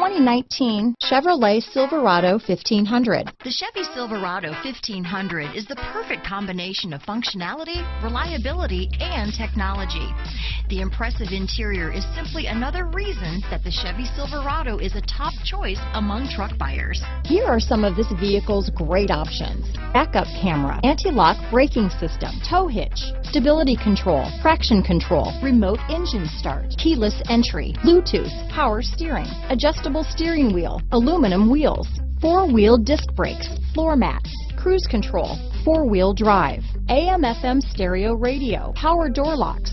2019 Chevrolet Silverado 1500. The Chevy Silverado 1500 is the perfect combination of functionality, reliability, and technology. The impressive interior is simply another reason that the Chevy Silverado is a top choice among truck buyers. Here are some of this vehicle's great options. Backup camera, anti-lock braking system, tow hitch, stability control, traction control, remote engine start, keyless entry, Bluetooth, power steering, adjustable steering wheel, aluminum wheels, four-wheel disc brakes, floor mats, cruise control, four-wheel drive, AM FM stereo radio, power door locks,